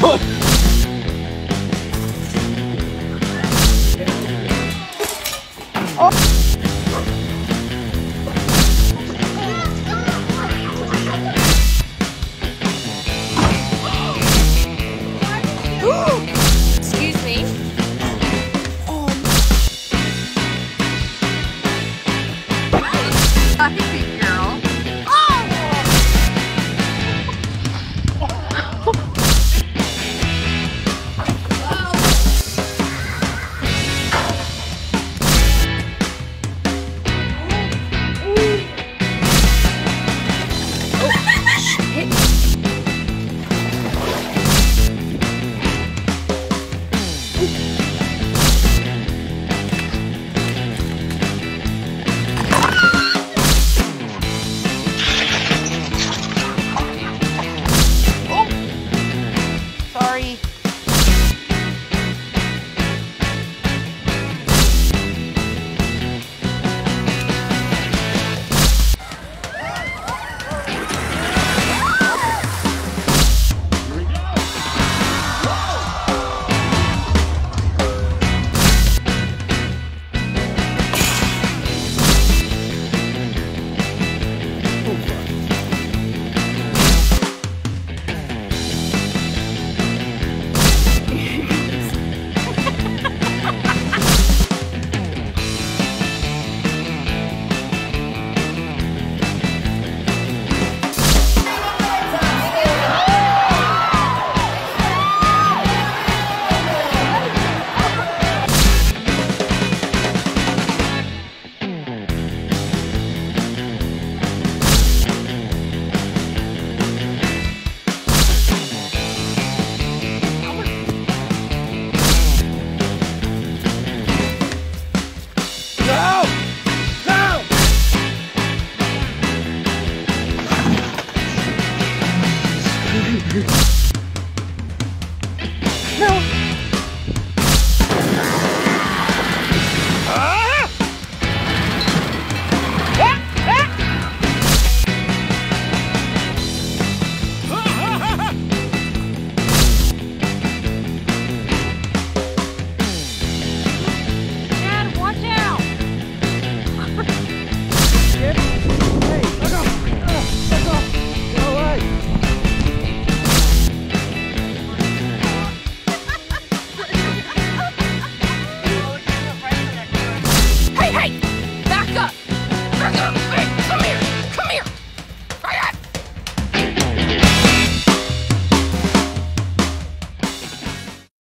は。Não.